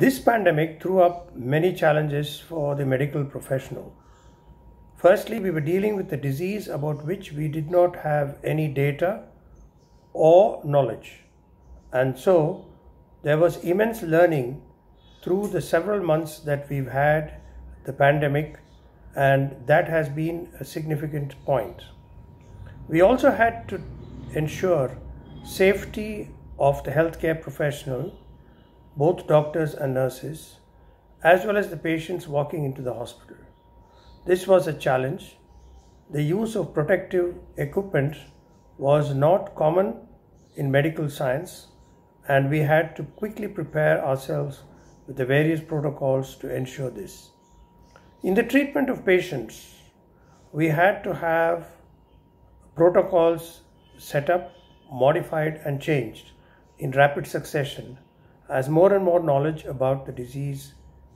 This pandemic threw up many challenges for the medical professional. Firstly, we were dealing with a disease about which we did not have any data or knowledge. And so there was immense learning through the several months that we've had the pandemic, and that has been a significant point. We also had to ensure safety of the healthcare professional, both doctors and nurses, as well as the patients walking into the hospital. This was a challenge. The use of protective equipment was not common in medical science, and we had to quickly prepare ourselves with the various protocols to ensure this. In the treatment of patients, we had to have protocols set up, modified, and changed in rapid succession as more and more knowledge about the disease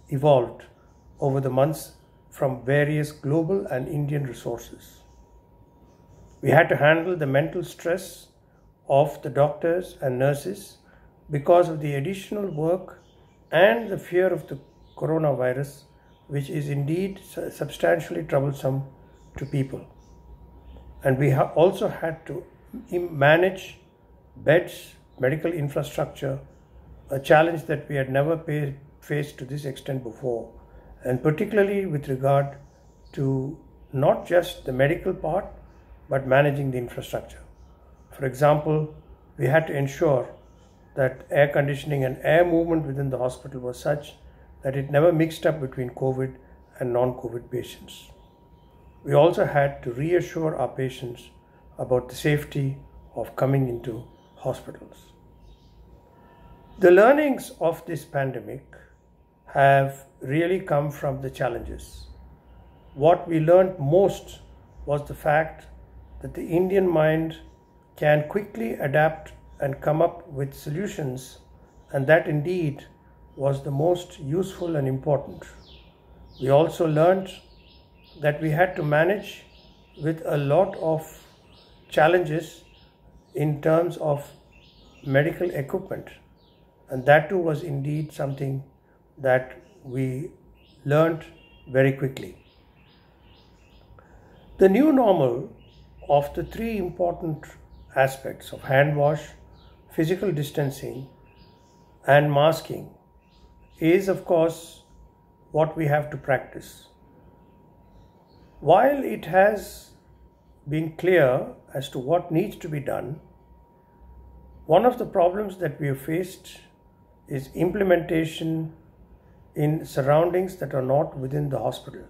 evolved over the months from various global and Indian resources. We had to handle the mental stress of the doctors and nurses because of the additional work and the fear of the coronavirus, which is indeed substantially troublesome to people. And we also had to manage beds, medical infrastructure, a challenge that we had never pay- faced to this extent before, and particularly with regard to not just the medical part, but managing the infrastructure. For example, we had to ensure that air conditioning and air movement within the hospital was such that it never mixed up between COVID and non COVID patients. We also had to reassure our patients about the safety of coming into hospitals. The learnings of this pandemic have really come from the challenges. What we learned most was the fact that the Indian mind can quickly adapt and come up with solutions, and that indeed was the most useful and important. We also learned that we had to manage with a lot of challenges in terms of medical equipment, and that too was indeed something that we learned very quickly. The new normal of the three important aspects of hand wash, physical distancing, and masking is, of course, what we have to practice. While it has been clear as to what needs to be done, one of the problems that we have faced is implementation in surroundings that are not within the hospital.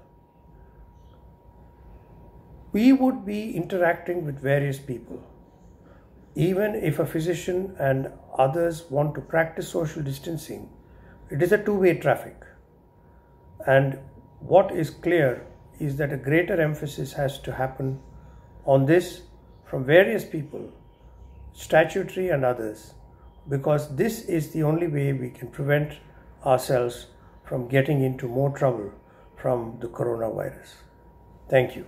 We would be interacting with various people even if a physician and others want to practice social distancing, it is a two way traffic. And what is clear is that a greater emphasis has to happen on this from various people, statutory and others, because this is the only way we can prevent ourselves from getting into more trouble from the coronavirus. Thank you.